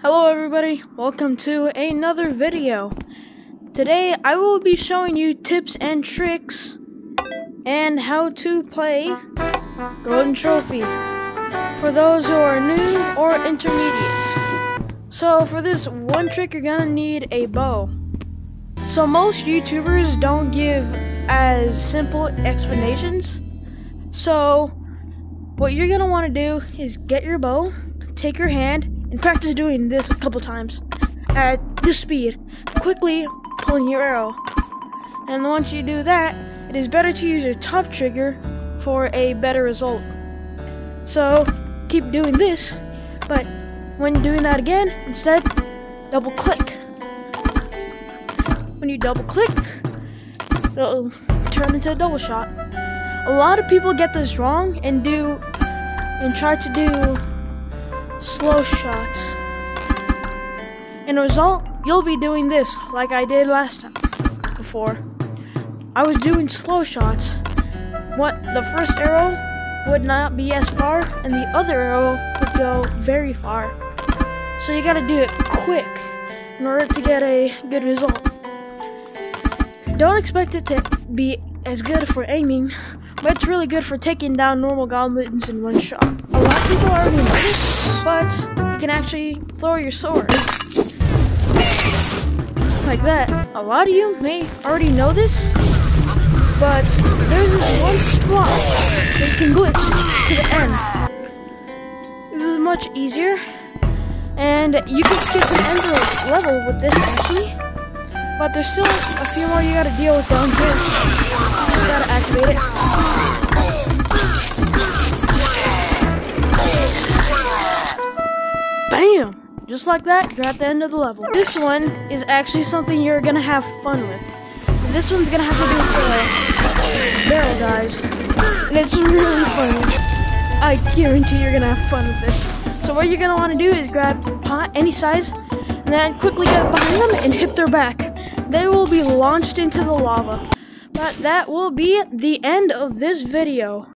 Hello everybody, welcome to another video. Today I will be showing you tips and tricks and how to play Golden Trophy for those who are new or intermediate. So for this one trick you're gonna need a bow. So most YouTubers don't give as simple explanations. So what you're gonna wanna do is get your bow, take your hand, and practice doing this a couple times at this speed, quickly pulling your arrow. And once you do that, it is better to use your top trigger for a better result. So keep doing this, but when doing that again, instead, double click. When you double click, it'll turn into a double shot. A lot of people get this wrong and do and try to do slow shots. In a result, you'll be doing this like I did last time before. I was doing slow shots. What the first arrow would not be as far and the other arrow would go very far. So you gotta do it quick in order to get a good result. Don't expect it to be as good for aiming, but it's really good for taking down normal goblins in one shot. A lot of people already know this, but you can actually throw your sword. Like that. A lot of you may already know this, but there's this one spot that you can glitch to the end. This is much easier, and you can skip the end level with this actually, but there's still a few more you gotta deal with down here. Just gotta activate it. Just like that, you're at the end of the level. This one is actually something you're gonna have fun with. This one's gonna have to do with the barrel guys. And it's really funny. I guarantee you're gonna have fun with this. So what you're gonna wanna do is grab pot any size and then quickly get behind them and hit their back. They will be launched into the lava. But that will be the end of this video.